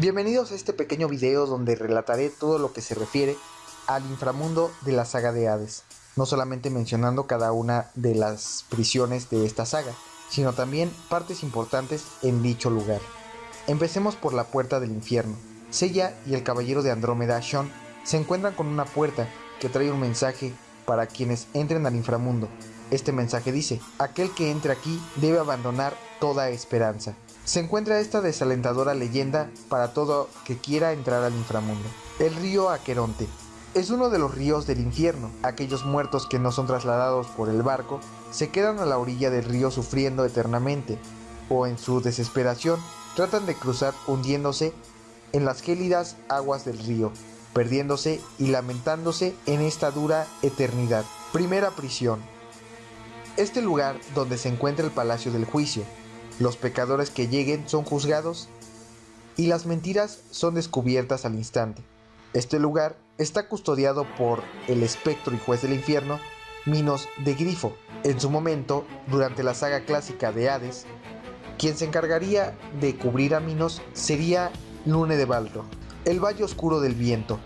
Bienvenidos a este pequeño video donde relataré todo lo que se refiere al inframundo de la saga de Hades, no solamente mencionando cada una de las prisiones de esta saga, sino también partes importantes en dicho lugar. Empecemos por la puerta del infierno. Sella y el caballero de Andrómeda, Sean, se encuentran con una puerta que trae un mensaje para quienes entren al inframundo. Este mensaje dice, aquel que entre aquí debe abandonar toda esperanza se encuentra esta desalentadora leyenda para todo que quiera entrar al inframundo. El río Aqueronte es uno de los ríos del infierno. Aquellos muertos que no son trasladados por el barco se quedan a la orilla del río sufriendo eternamente, o en su desesperación tratan de cruzar hundiéndose en las gélidas aguas del río, perdiéndose y lamentándose en esta dura eternidad. Primera prisión. Este lugar donde se encuentra el Palacio del Juicio, los pecadores que lleguen son juzgados y las mentiras son descubiertas al instante. Este lugar está custodiado por el espectro y juez del infierno, Minos de Grifo. En su momento, durante la saga clásica de Hades, quien se encargaría de cubrir a Minos sería Lune de Balro, el Valle Oscuro del Viento.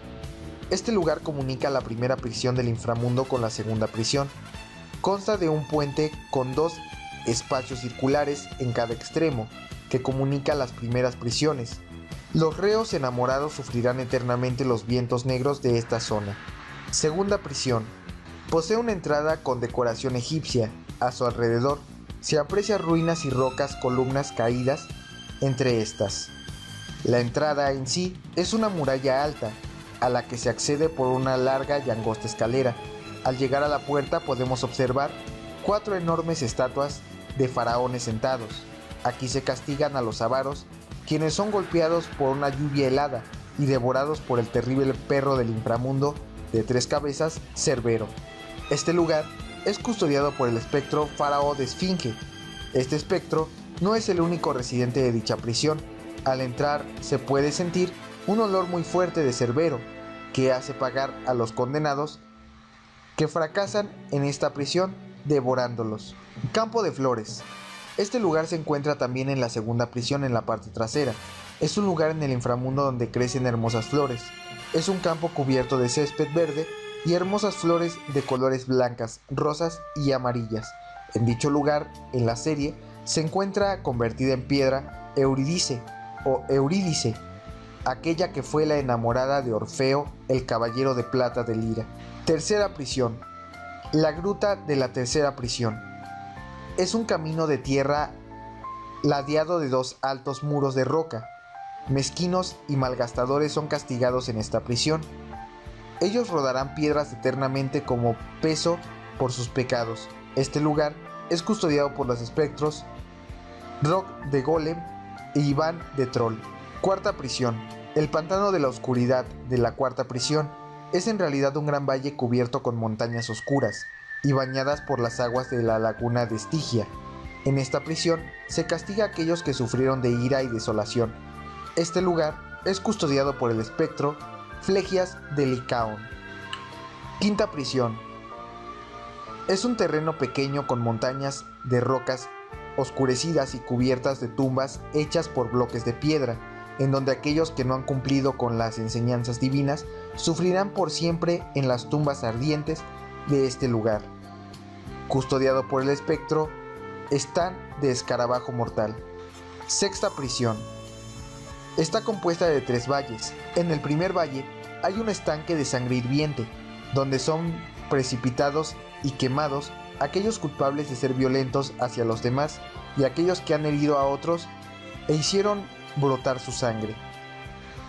Este lugar comunica la primera prisión del inframundo con la segunda prisión. Consta de un puente con dos espacios circulares en cada extremo, que comunica las primeras prisiones. Los reos enamorados sufrirán eternamente los vientos negros de esta zona. Segunda prisión. Posee una entrada con decoración egipcia. A su alrededor se aprecian ruinas y rocas columnas caídas entre estas. La entrada en sí es una muralla alta, a la que se accede por una larga y angosta escalera. Al llegar a la puerta podemos observar cuatro enormes estatuas de faraones sentados. Aquí se castigan a los avaros, quienes son golpeados por una lluvia helada y devorados por el terrible perro del inframundo de tres cabezas, Cerbero. Este lugar es custodiado por el espectro Faraón de Esfinge. Este espectro no es el único residente de dicha prisión. Al entrar se puede sentir un olor muy fuerte de Cerbero, que hace pagar a los condenados que fracasan en esta prisión devorándolos. Campo de Flores. Este lugar se encuentra también en la segunda prisión en la parte trasera. Es un lugar en el inframundo donde crecen hermosas flores. Es un campo cubierto de césped verde y hermosas flores de colores blancas, rosas y amarillas. En dicho lugar, en la serie, se encuentra convertida en piedra Eurídice o Eurídice, aquella que fue la enamorada de Orfeo, el caballero de plata de Lira. Tercera prisión, la gruta de la tercera prisión. Es un camino de tierra ladeado de dos altos muros de roca. Mezquinos y malgastadores son castigados en esta prisión. Ellos rodarán piedras eternamente como peso por sus pecados. Este lugar es custodiado por los espectros Rock de Golem e Iván de Troll. Cuarta prisión. El pantano de la oscuridad de la cuarta prisión es en realidad un gran valle cubierto con montañas oscuras y bañadas por las aguas de la laguna de Estigia. En esta prisión se castiga a aquellos que sufrieron de ira y desolación. Este lugar es custodiado por el espectro Flegias de Licaon. Quinta prisión. Es un terreno pequeño con montañas de rocas oscurecidas y cubiertas de tumbas hechas por bloques de piedra en donde aquellos que no han cumplido con las enseñanzas divinas sufrirán por siempre en las tumbas ardientes de este lugar. Custodiado por el espectro, están de escarabajo mortal. Sexta prisión. Está compuesta de tres valles. En el primer valle hay un estanque de sangre hirviente, donde son precipitados y quemados aquellos culpables de ser violentos hacia los demás y aquellos que han herido a otros e hicieron brotar su sangre.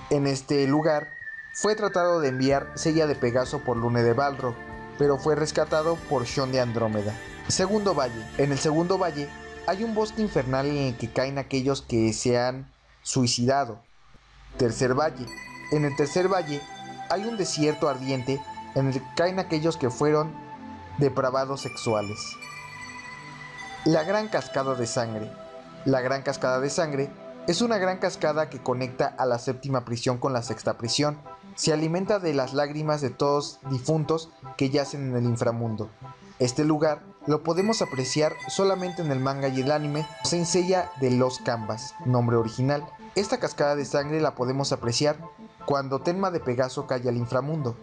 En este lugar fue tratado de enviar Sella de Pegaso por Lune de Balro, pero fue rescatado por Sean de Andrómeda. Segundo valle. En el segundo valle hay un bosque infernal en el que caen aquellos que se han suicidado. Tercer valle. En el tercer valle hay un desierto ardiente en el que caen aquellos que fueron depravados sexuales. La gran cascada de sangre. La gran cascada de sangre es una gran cascada que conecta a la séptima prisión con la sexta prisión. Se alimenta de las lágrimas de todos difuntos que yacen en el inframundo. Este lugar lo podemos apreciar solamente en el manga y el anime Senseiya de los Canvas, nombre original. Esta cascada de sangre la podemos apreciar cuando Tenma de Pegaso cae al inframundo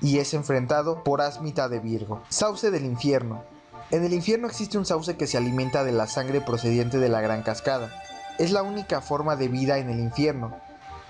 y es enfrentado por Asmita de Virgo. Sauce del infierno. En el infierno existe un sauce que se alimenta de la sangre procedente de la gran cascada. Es la única forma de vida en el infierno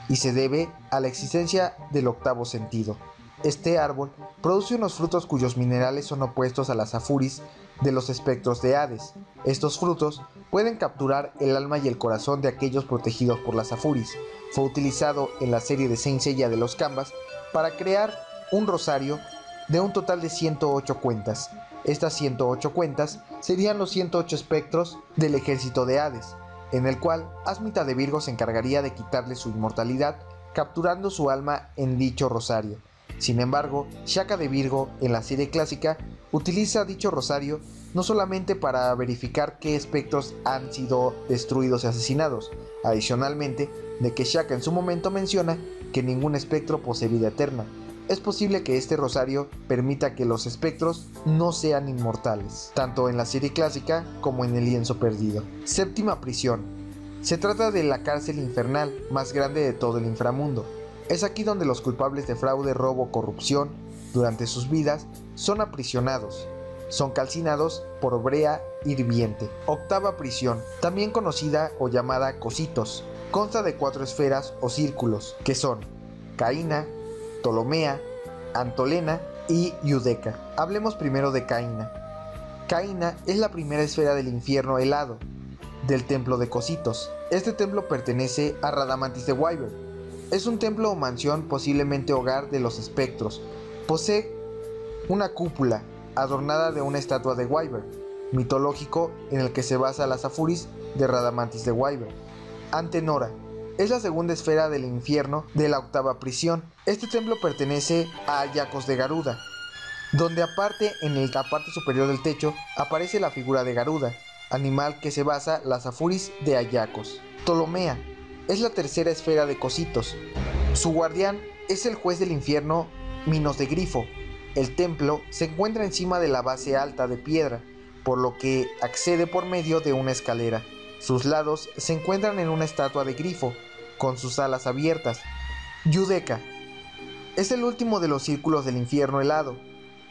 y se debe a la existencia del octavo sentido. Este árbol produce unos frutos cuyos minerales son opuestos a las afuris de los espectros de Hades. Estos frutos pueden capturar el alma y el corazón de aquellos protegidos por las afuris. Fue utilizado en la serie de Saint de los Canvas para crear un rosario de un total de 108 cuentas. Estas 108 cuentas serían los 108 espectros del ejército de Hades, en el cual Asmita de Virgo se encargaría de quitarle su inmortalidad capturando su alma en dicho rosario. Sin embargo, Shaka de Virgo en la serie clásica utiliza dicho rosario no solamente para verificar qué espectros han sido destruidos y asesinados, adicionalmente de que Shaka en su momento menciona que ningún espectro posee vida eterna. Es posible que este rosario permita que los espectros no sean inmortales, tanto en la serie clásica como en el lienzo perdido. Séptima prisión. Se trata de la cárcel infernal más grande de todo el inframundo, es aquí donde los culpables de fraude, robo, corrupción, durante sus vidas, son aprisionados. Son calcinados por brea hirviente. Octava prisión, también conocida o llamada cositos, consta de cuatro esferas o círculos, que son Caína, Ptolomea, Antolena y Yudeca. Hablemos primero de Caína. Caína es la primera esfera del infierno helado, del templo de Cositos. Este templo pertenece a Radamantis de Wyvern, es un templo o mansión posiblemente hogar de los espectros. Posee una cúpula adornada de una estatua de Wyvern, mitológico en el que se basa las Afuris de Radamantis de Wyvern. Antenora es la segunda esfera del infierno de la octava prisión. Este templo pertenece a Ayacos de Garuda, donde aparte en la parte superior del techo aparece la figura de Garuda, animal que se basa las Afuris de Ayacos. Ptolomea es la tercera esfera de Cositos. Su guardián es el juez del infierno Minos de Grifo. El templo se encuentra encima de la base alta de piedra, por lo que accede por medio de una escalera. Sus lados se encuentran en una estatua de Grifo, con sus alas abiertas. Yudeca es el último de los círculos del infierno helado.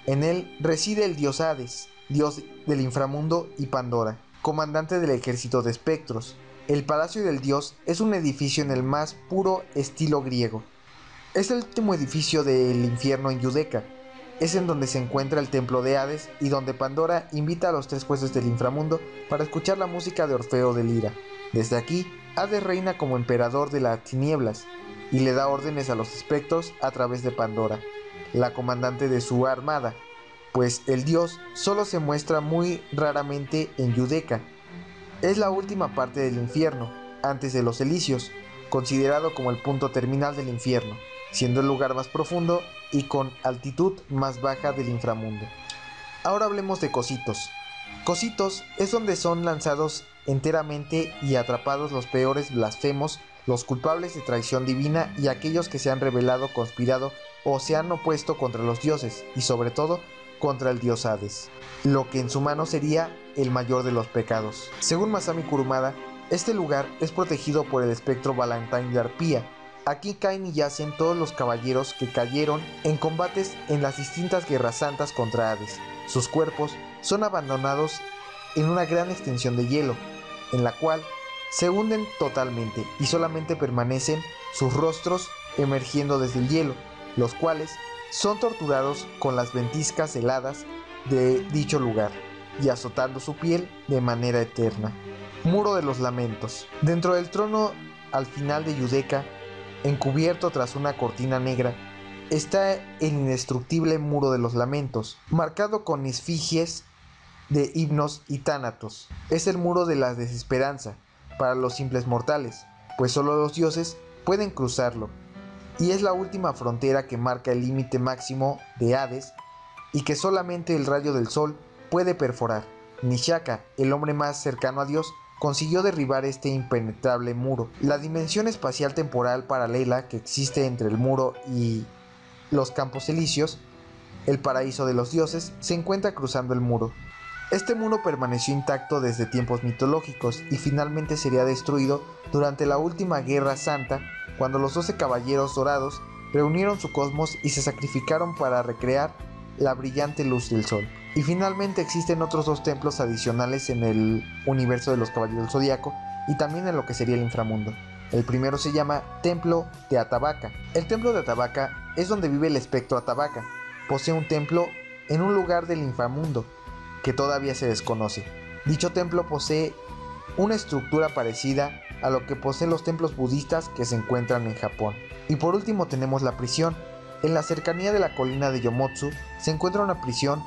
En él reside el dios Hades, dios del inframundo y Pandora, comandante del ejército de espectros. El Palacio del Dios es un edificio en el más puro estilo griego. Es el último edificio del infierno en Yudeca. Es en donde se encuentra el templo de Hades y donde Pandora invita a los tres jueces del inframundo para escuchar la música de Orfeo de Lira. Desde aquí, Hades reina como emperador de las tinieblas y le da órdenes a los espectros a través de Pandora, la comandante de su armada, pues el dios solo se muestra muy raramente en Yudeca es la última parte del infierno, antes de los Elíseos, considerado como el punto terminal del infierno, siendo el lugar más profundo y con altitud más baja del inframundo. Ahora hablemos de Cositos. Cositos es donde son lanzados enteramente y atrapados los peores blasfemos, los culpables de traición divina y aquellos que se han rebelado, conspirado o se han opuesto contra los dioses y sobre todo contra el dios Hades, lo que en su mano sería el mayor de los pecados. Según Masami Kurumada, este lugar es protegido por el espectro Valentine de Arpía. Aquí caen y yacen todos los caballeros que cayeron en combates en las distintas guerras santas contra Hades. Sus cuerpos son abandonados en una gran extensión de hielo, en la cual se hunden totalmente y solamente permanecen sus rostros emergiendo desde el hielo, los cuales son torturados con las ventiscas heladas de dicho lugar y azotando su piel de manera eterna. Muro de los Lamentos. Dentro del trono al final de Yudeca, encubierto tras una cortina negra, está el indestructible Muro de los Lamentos, marcado con esfigies de himnos y tánatos. Es el muro de la desesperanza para los simples mortales, pues solo los dioses pueden cruzarlo y es la última frontera que marca el límite máximo de Hades y que solamente el rayo del sol puede perforar. Nishaka, el hombre más cercano a Dios, consiguió derribar este impenetrable muro. La dimensión espacial temporal paralela que existe entre el muro y los campos elíseos, el paraíso de los dioses, se encuentra cruzando el muro. Este mundo permaneció intacto desde tiempos mitológicos y finalmente sería destruido durante la última Guerra Santa, cuando los doce caballeros dorados reunieron su cosmos y se sacrificaron para recrear la brillante luz del sol. Y finalmente existen otros dos templos adicionales en el universo de los caballeros del zodiaco y también en lo que sería el inframundo. El primero se llama Templo de Atabaca. El templo de Atabaca es donde vive el espectro Atabaca. Posee un templo en un lugar del inframundo que todavía se desconoce. Dicho templo posee una estructura parecida a lo que poseen los templos budistas que se encuentran en Japón. Y por último tenemos la prisión. En la cercanía de la colina de Yomotsu se encuentra una prisión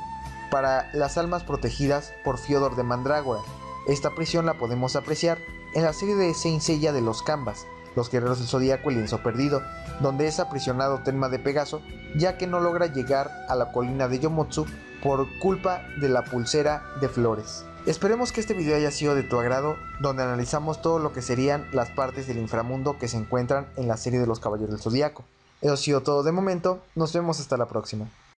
para las almas protegidas por Fyodor de Mandrágora. Esta prisión la podemos apreciar en la serie de Saint Seiya de los Canvas, los guerreros del zodíaco y lienzo perdido, donde es aprisionado Tenma de Pegaso, ya que no logra llegar a la colina de Yomotsu por culpa de la pulsera de flores. Esperemos que este video haya sido de tu agrado, donde analizamos todo lo que serían las partes del inframundo que se encuentran en la serie de los Caballeros del Zodíaco. Eso ha sido todo de momento, nos vemos hasta la próxima.